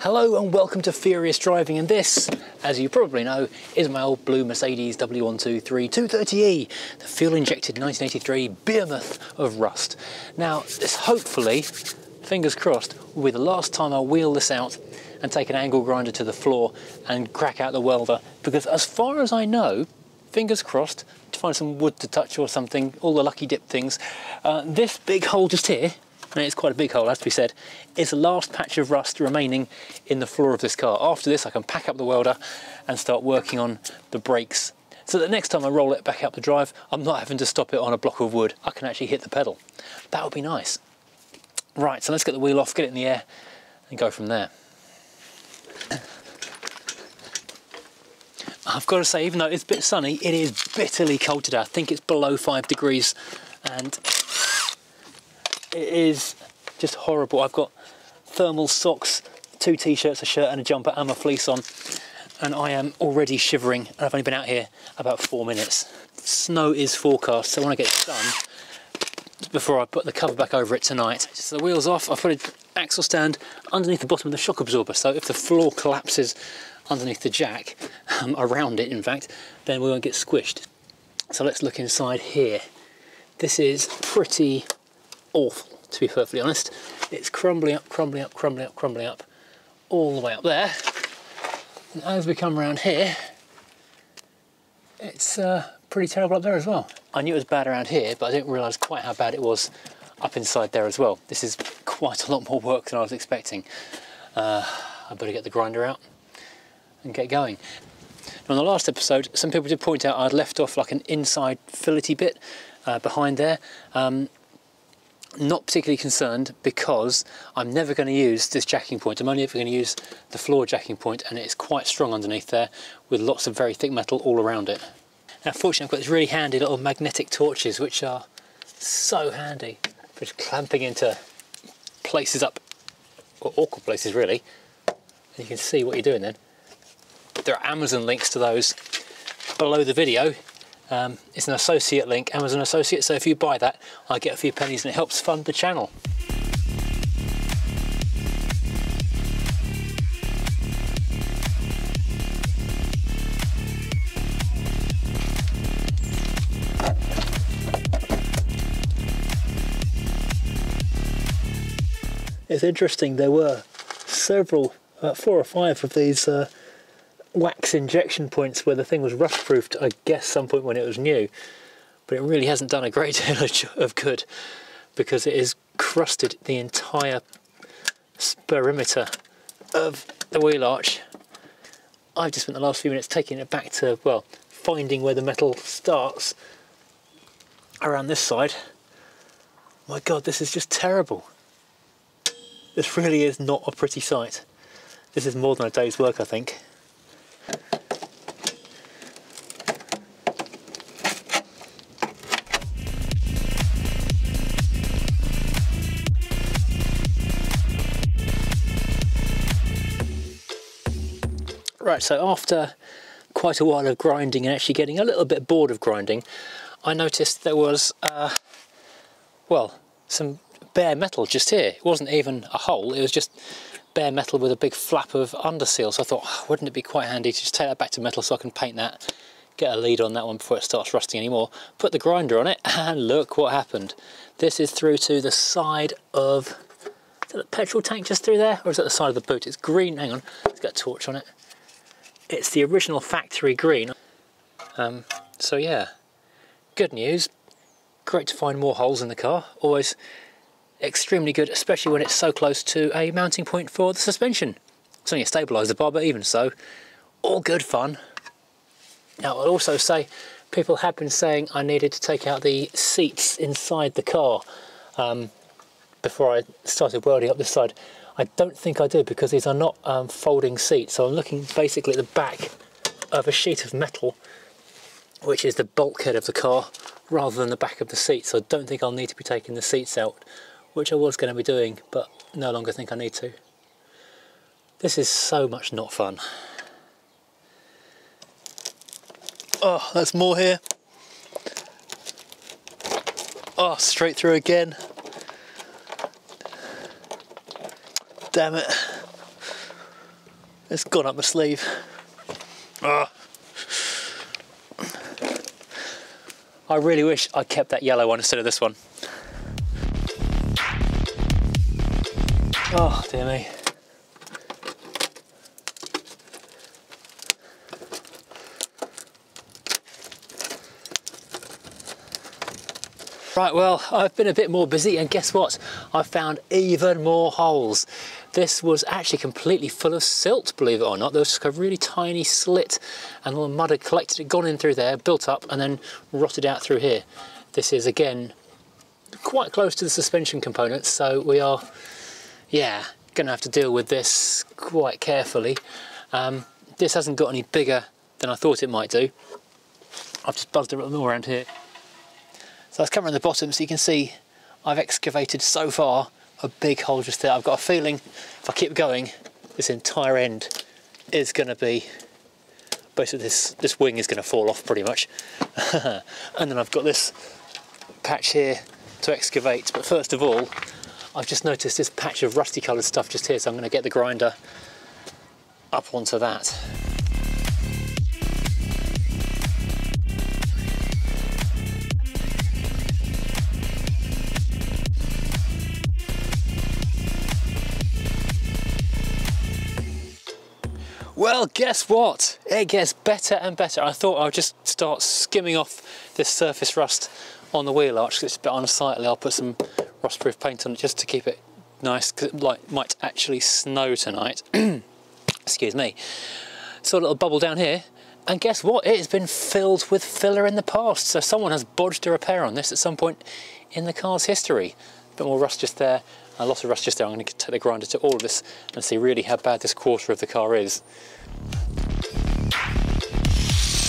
Hello and welcome to Furious Driving and this, as you probably know, is my old blue Mercedes W123 230e, the fuel injected 1983 behemoth of rust. Now this hopefully, fingers crossed, will be the last time I wheel this out and take an angle grinder to the floor and crack out the welder because as far as I know, fingers crossed, to find some wood to touch or something, all the lucky dip things, uh, this big hole just here and it's quite a big hole, has to be said, is the last patch of rust remaining in the floor of this car. After this, I can pack up the welder and start working on the brakes. So that next time I roll it back up the drive, I'm not having to stop it on a block of wood. I can actually hit the pedal. That would be nice. Right, so let's get the wheel off, get it in the air, and go from there. I've got to say, even though it's a bit sunny, it is bitterly cold today. I think it's below five degrees and it is just horrible. I've got thermal socks, two t-shirts, a shirt and a jumper and my fleece on and I am already shivering and I've only been out here about four minutes. Snow is forecast so I want to get done before I put the cover back over it tonight. So the wheels off, I've put an axle stand underneath the bottom of the shock absorber so if the floor collapses underneath the jack, um, around it in fact, then we won't get squished. So let's look inside here. This is pretty awful, to be perfectly honest. It's crumbling up, crumbling up, crumbling up, crumbling up, all the way up there. And as we come around here, it's uh, pretty terrible up there as well. I knew it was bad around here, but I didn't realise quite how bad it was up inside there as well. This is quite a lot more work than I was expecting. Uh, I better get the grinder out and get going. Now, on the last episode, some people did point out I'd left off like an inside fillety bit uh, behind there. Um, not particularly concerned because I'm never going to use this jacking point. I'm only ever going to use the floor jacking point and it's quite strong underneath there with lots of very thick metal all around it. Now fortunately I've got these really handy little magnetic torches which are so handy for just clamping into places up, or awkward places really. And you can see what you're doing then. There are Amazon links to those below the video um, it's an associate link, Amazon Associate, so if you buy that, I get a few pennies and it helps fund the channel. It's interesting, there were several, uh, four or five of these uh, wax injection points where the thing was rust proofed, I guess, some point when it was new. But it really hasn't done a great deal of good because it has crusted the entire perimeter of the wheel arch. I've just spent the last few minutes taking it back to, well, finding where the metal starts around this side. My god, this is just terrible. This really is not a pretty sight. This is more than a day's work, I think. Right, so after quite a while of grinding and actually getting a little bit bored of grinding, I noticed there was, uh, well, some bare metal just here. It wasn't even a hole, it was just bare metal with a big flap of underseal. So I thought, oh, wouldn't it be quite handy to just take that back to metal so I can paint that, get a lead on that one before it starts rusting anymore, put the grinder on it, and look what happened. This is through to the side of, a petrol tank just through there? Or is that the side of the boot? It's green, hang on, let's get a torch on it it's the original factory green. Um, so yeah, good news. Great to find more holes in the car. Always extremely good, especially when it's so close to a mounting point for the suspension. It's only a stabiliser bar, but even so, all good fun. Now I'll also say, people have been saying I needed to take out the seats inside the car um, before I started welding up this side. I don't think I do because these are not um, folding seats. So I'm looking basically at the back of a sheet of metal, which is the bulkhead of the car, rather than the back of the seat. So I don't think I'll need to be taking the seats out, which I was going to be doing, but no longer think I need to. This is so much not fun. Oh, there's more here. Oh, straight through again. damn it. It's gone up my sleeve. Ugh. I really wish I kept that yellow one instead of this one. Oh, dear me. Right, well, I've been a bit more busy and guess what? I've found even more holes. This was actually completely full of silt, believe it or not. There was just a really tiny slit and all the mud had collected, it gone in through there, built up and then rotted out through here. This is again quite close to the suspension components, so we are, yeah, gonna have to deal with this quite carefully. Um, this hasn't got any bigger than I thought it might do. I've just buzzed a little more around here. So come around the bottom so you can see I've excavated so far a big hole just there. I've got a feeling if I keep going, this entire end is going to be, basically this, this wing is going to fall off pretty much. and then I've got this patch here to excavate. But first of all, I've just noticed this patch of rusty coloured stuff just here, so I'm going to get the grinder up onto that. Well, guess what? It gets better and better. I thought I would just start skimming off this surface rust on the wheel arch it's a bit unsightly. I'll put some rust-proof paint on it just to keep it nice because it like, might actually snow tonight. Excuse me. So a little bubble down here and guess what? It has been filled with filler in the past. So someone has bodged a repair on this at some point in the car's history. A bit more rust just there a lot of rust just there. I'm going to take the grinder to all of this and see really how bad this quarter of the car is.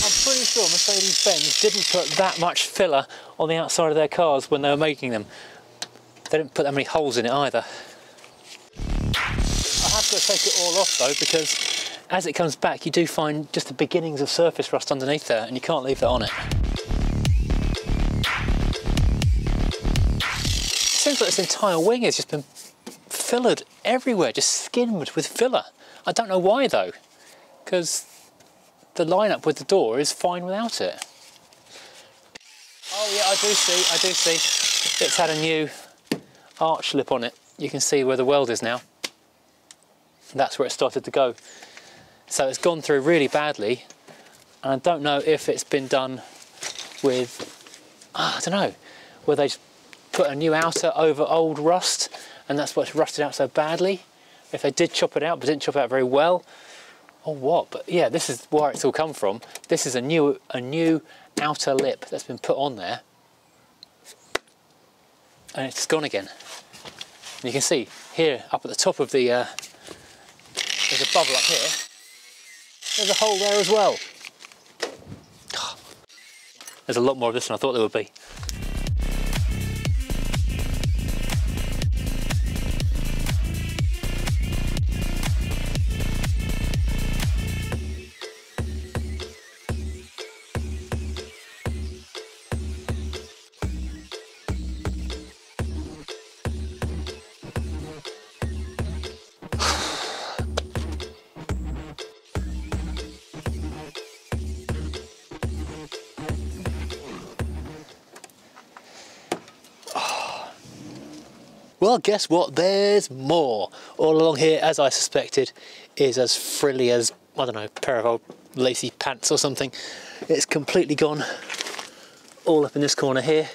I'm pretty sure Mercedes-Benz didn't put that much filler on the outside of their cars when they were making them. They didn't put that many holes in it either. I have to take it all off though because as it comes back you do find just the beginnings of surface rust underneath there and you can't leave that on it. Seems like this entire wing has just been fillered everywhere, just skimmed with filler. I don't know why though, because the lineup with the door is fine without it. Oh yeah, I do see, I do see. It's had a new arch lip on it. You can see where the weld is now. That's where it started to go. So it's gone through really badly. And I don't know if it's been done with, ah, I don't know, where they put a new outer over old rust and that's what's rusted out so badly. If they did chop it out but didn't chop it out very well or what, but yeah, this is where it's all come from. This is a new, a new outer lip that's been put on there and it's gone again. And you can see here up at the top of the, uh, there's a bubble up here. There's a hole there as well. There's a lot more of this than I thought there would be. Well, guess what? There's more. All along here, as I suspected, is as frilly as, I don't know, a pair of old lacy pants or something. It's completely gone all up in this corner here.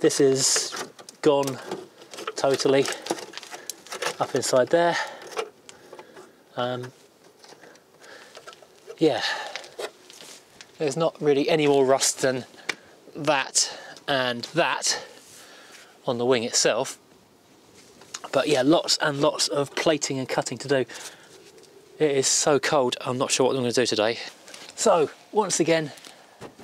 This is gone totally up inside there. Um, yeah, there's not really any more rust than that and that on the wing itself. But yeah, lots and lots of plating and cutting to do. It is so cold, I'm not sure what I'm going to do today. So, once again,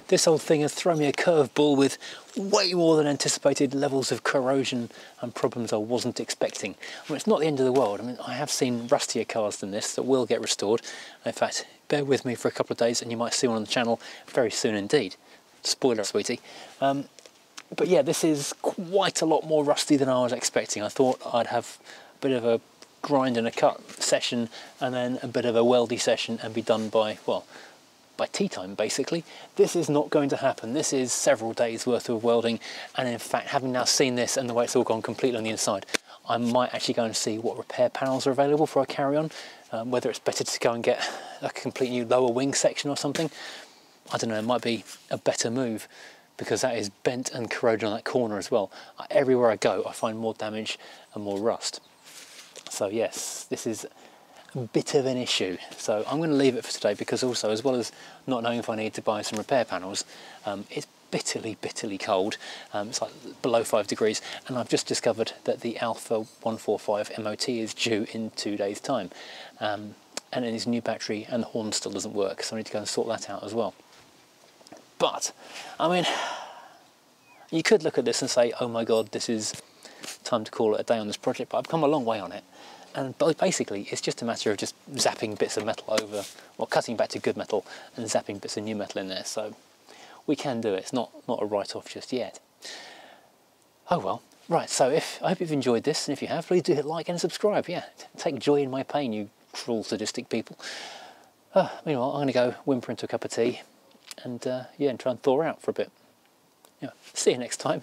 this old thing has thrown me a curveball with way more than anticipated levels of corrosion and problems I wasn't expecting. I mean, it's not the end of the world. I mean, I have seen rustier cars than this that will get restored. In fact, bear with me for a couple of days and you might see one on the channel very soon indeed. Spoiler, sweetie. Um, but yeah, this is quite a lot more rusty than I was expecting. I thought I'd have a bit of a grind and a cut session and then a bit of a weldy session and be done by, well, by tea time basically. This is not going to happen. This is several days worth of welding and in fact having now seen this and the way it's all gone completely on the inside I might actually go and see what repair panels are available for a carry-on um, whether it's better to go and get a complete new lower wing section or something I don't know it might be a better move because that is bent and corroded on that corner as well. Everywhere I go I find more damage and more rust. So yes, this is a bit of an issue. So I'm going to leave it for today because also, as well as not knowing if I need to buy some repair panels, um, it's bitterly, bitterly cold. Um, it's like below five degrees, and I've just discovered that the Alfa 145 MOT is due in two days' time. Um, and it is new battery, and the horn still doesn't work, so I need to go and sort that out as well. But, I mean, you could look at this and say, oh my god, this is time to call it a day on this project, but I've come a long way on it. And basically, it's just a matter of just zapping bits of metal over, or cutting back to good metal and zapping bits of new metal in there. So we can do it. It's not, not a write-off just yet. Oh well. Right, so if I hope you've enjoyed this, and if you have, please do hit like and subscribe. Yeah, take joy in my pain, you cruel, sadistic people. Uh, meanwhile, I'm going to go whimper into a cup of tea and uh, yeah, and try and thaw out for a bit. Yeah, see you next time.